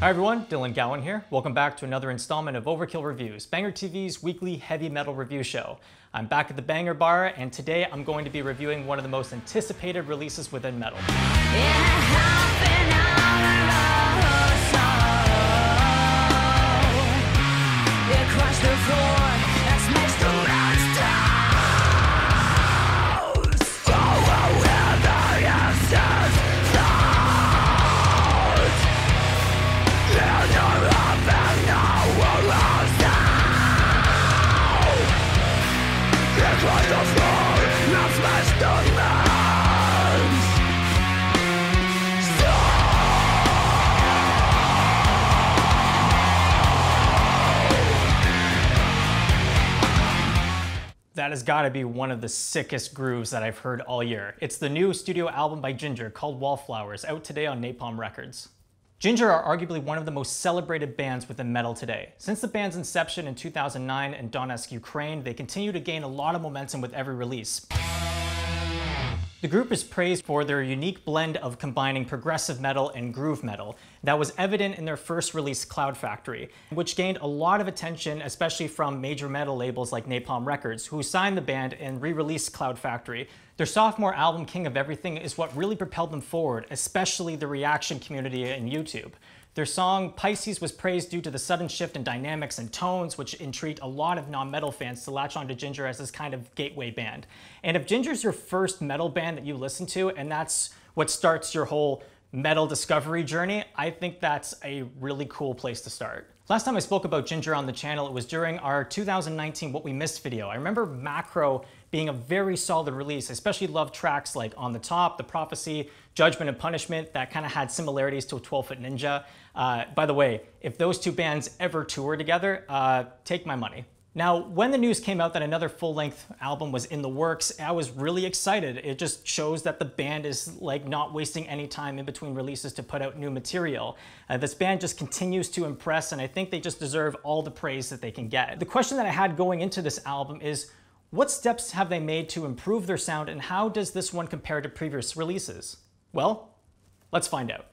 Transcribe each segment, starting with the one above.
Hi everyone, Dylan Gowan here. Welcome back to another installment of Overkill Reviews, Banger TV's weekly heavy metal review show. I'm back at the Banger Bar, and today I'm going to be reviewing one of the most anticipated releases within metal. That has got to be one of the sickest grooves that I've heard all year. It's the new studio album by Jinjer called Wallflowers, out today on Napalm Records. Jinjer are arguably one of the most celebrated bands within metal today. Since the band's inception in 2009 in Donetsk, Ukraine, they continue to gain a lot of momentum with every release. The group is praised for their unique blend of combining progressive metal and groove metal that was evident in their first release Cloud Factory, which gained a lot of attention especially from major metal labels like Napalm Records, who signed the band and re-released Cloud Factory. Their sophomore album King of Everything is what really propelled them forward, especially the reaction community in YouTube. Their song Pisces was praised due to the sudden shift in dynamics and tones, which intrigued a lot of non-metal fans to latch onto Jinjer as this kind of gateway band. And if Jinjer's your first metal band that you listen to, and that's what starts your whole metal discovery journey, I think that's a really cool place to start. Last time I spoke about Jinjer on the channel, it was during our 2019 What We Missed video. I remember Macro being a very solid release. I especially love tracks like On the Top, The Prophecy, Judgment and Punishment that kind of had similarities to a 12 Foot Ninja. Uh, by the way, if those two bands ever tour together, uh, take my money. Now, when the news came out that another full-length album was in the works, I was really excited. It just shows that the band is like not wasting any time in between releases to put out new material. Uh, this band just continues to impress, and I think they just deserve all the praise that they can get. The question that I had going into this album is, what steps have they made to improve their sound, and how does this one compare to previous releases? Well, let's find out.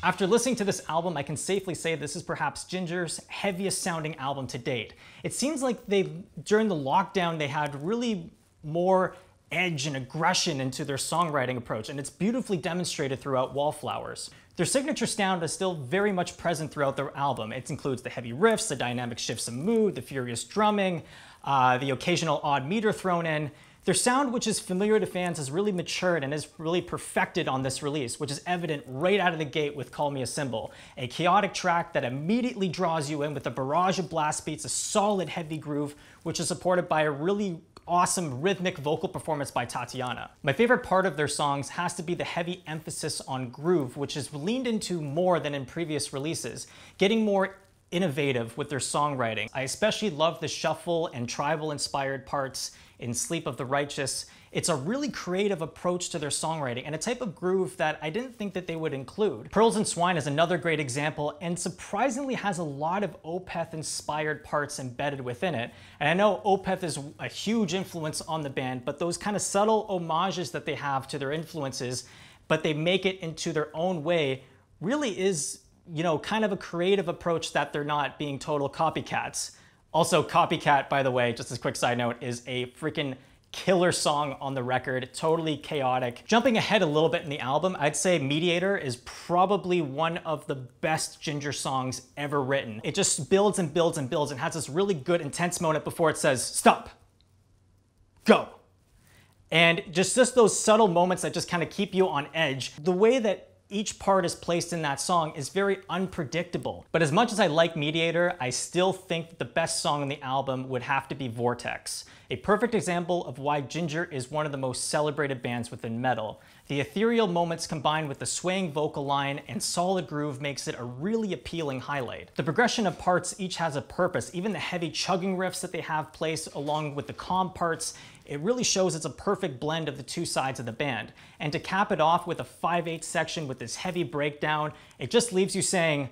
After listening to this album, I can safely say this is perhaps Jinjer's heaviest sounding album to date. It seems like they, during the lockdown, they had really more edge and aggression into their songwriting approach, and it's beautifully demonstrated throughout Wallflowers. Their signature sound is still very much present throughout their album. It includes the heavy riffs, the dynamic shifts of mood, the furious drumming, uh, the occasional odd meter thrown in, their sound, which is familiar to fans, has really matured and is really perfected on this release, which is evident right out of the gate with Call Me a Symbol, a chaotic track that immediately draws you in with a barrage of blast beats, a solid heavy groove, which is supported by a really awesome rhythmic vocal performance by Tatiana. My favorite part of their songs has to be the heavy emphasis on groove, which is leaned into more than in previous releases, getting more innovative with their songwriting. I especially love the shuffle and tribal inspired parts in Sleep of the Righteous. It's a really creative approach to their songwriting and a type of groove that I didn't think that they would include. Pearls and Swine is another great example and surprisingly has a lot of Opeth inspired parts embedded within it. And I know Opeth is a huge influence on the band, but those kind of subtle homages that they have to their influences, but they make it into their own way, really is you know, kind of a creative approach that they're not being total copycats. Also, Copycat, by the way, just as a quick side note, is a freaking killer song on the record, totally chaotic. Jumping ahead a little bit in the album, I'd say Mediator is probably one of the best Jinjer songs ever written. It just builds and builds and builds and has this really good intense moment before it says, stop, go. And just, just those subtle moments that just kind of keep you on edge. The way that each part is placed in that song is very unpredictable. But as much as I like Mediator, I still think that the best song on the album would have to be Vortex, a perfect example of why Jinjer is one of the most celebrated bands within metal. The ethereal moments combined with the swaying vocal line and solid groove makes it a really appealing highlight. The progression of parts each has a purpose, even the heavy chugging riffs that they have placed along with the calm parts it really shows it's a perfect blend of the two sides of the band. And to cap it off with a 5-8 section with this heavy breakdown, it just leaves you saying,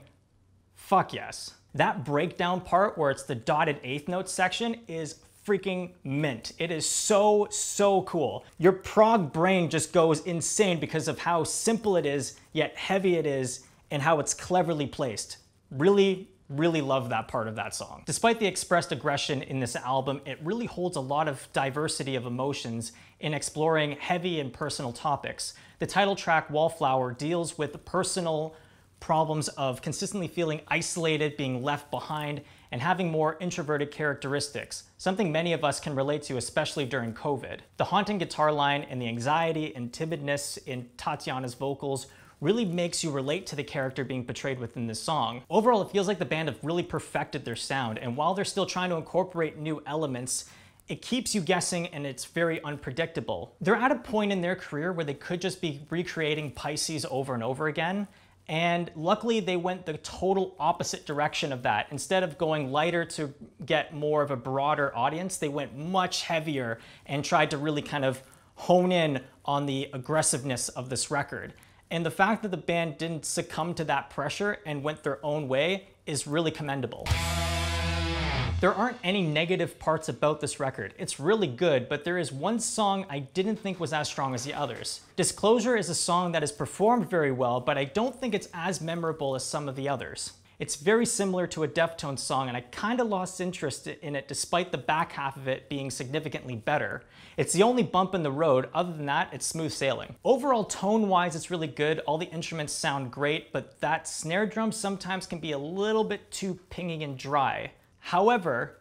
fuck yes. That breakdown part where it's the dotted eighth note section is freaking mint. It is so, so cool. Your prog brain just goes insane because of how simple it is, yet heavy it is, and how it's cleverly placed. Really, really love that part of that song. Despite the expressed aggression in this album, it really holds a lot of diversity of emotions in exploring heavy and personal topics. The title track, Wallflower, deals with personal problems of consistently feeling isolated, being left behind, and having more introverted characteristics, something many of us can relate to, especially during COVID. The haunting guitar line and the anxiety and timidness in Tatiana's vocals really makes you relate to the character being portrayed within this song. Overall, it feels like the band have really perfected their sound, and while they're still trying to incorporate new elements, it keeps you guessing and it's very unpredictable. They're at a point in their career where they could just be recreating Pisces over and over again, and luckily, they went the total opposite direction of that. Instead of going lighter to get more of a broader audience, they went much heavier and tried to really kind of hone in on the aggressiveness of this record. And the fact that the band didn't succumb to that pressure and went their own way is really commendable. There aren't any negative parts about this record. It's really good, but there is one song I didn't think was as strong as the others. Disclosure is a song that is performed very well, but I don't think it's as memorable as some of the others. It's very similar to a Deftones song, and I kinda lost interest in it despite the back half of it being significantly better. It's the only bump in the road, other than that, it's smooth sailing. Overall, tone-wise, it's really good. All the instruments sound great, but that snare drum sometimes can be a little bit too pinging and dry. However,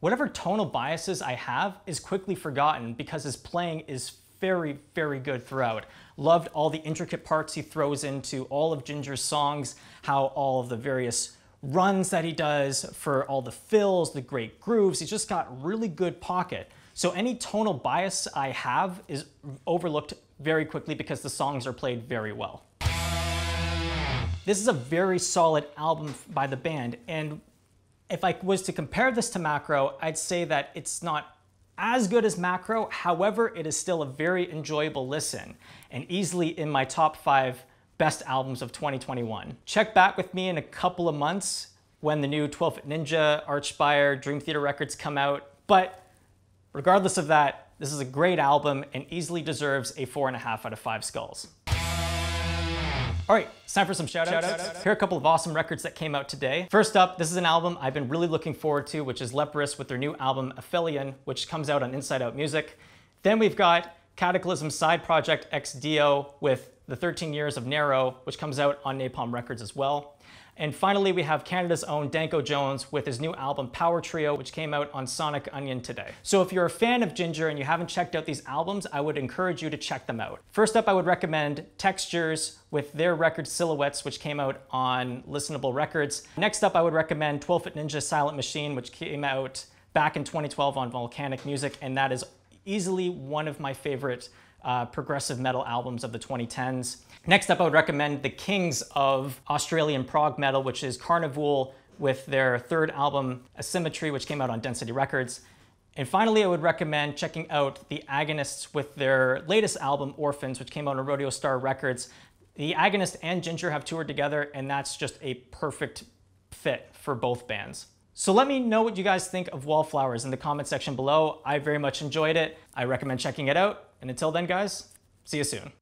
whatever tonal biases I have is quickly forgotten because his playing is very, very good throughout. Loved all the intricate parts he throws into all of Jinjer's songs, how all of the various runs that he does for all the fills, the great grooves. He's just got really good pocket. So any tonal bias I have is overlooked very quickly because the songs are played very well. This is a very solid album by the band, and if I was to compare this to Macro, I'd say that it's not as good as Macro, however, it is still a very enjoyable listen and easily in my top five best albums of 2021. Check back with me in a couple of months when the new 12 Foot Ninja, Archspire, Dream Theater records come out, but regardless of that, this is a great album and easily deserves a four and a half out of five skulls. All right, it's time for some shout outs. Shout outs. Here are a couple of awesome records that came out today. First up, this is an album I've been really looking forward to, which is Leprous with their new album Aphelion, which comes out on Inside Out Music. Then we've got Kataklysm side project Ex Deo with the 13 Years of Nero, which comes out on Napalm Records as well. And finally, we have Canada's own Danko Jones with his new album Power Trio, which came out on Sonic Unyon today. So if you're a fan of Jinjer and you haven't checked out these albums, I would encourage you to check them out. First up, I would recommend Textures with their record Silhouettes, which came out on Listenable Records. Next up, I would recommend 12 Foot Ninja Silent Machine, which came out back in 2012 on Volcanic Music, and that is easily one of my favorite uh, progressive metal albums of the 2010s. Next up, I would recommend the kings of Australian prog metal, which is Karnivool with their third album, Asymmetry, which came out on Density Records. And finally, I would recommend checking out the Agonists with their latest album, Orphans, which came out on Rodeo Star Records. The Agonist and Jinjer have toured together, and that's just a perfect fit for both bands. So let me know what you guys think of Wallflowers in the comment section below. I very much enjoyed it. I recommend checking it out. And until then, guys, see you soon.